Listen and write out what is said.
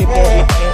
Yeah.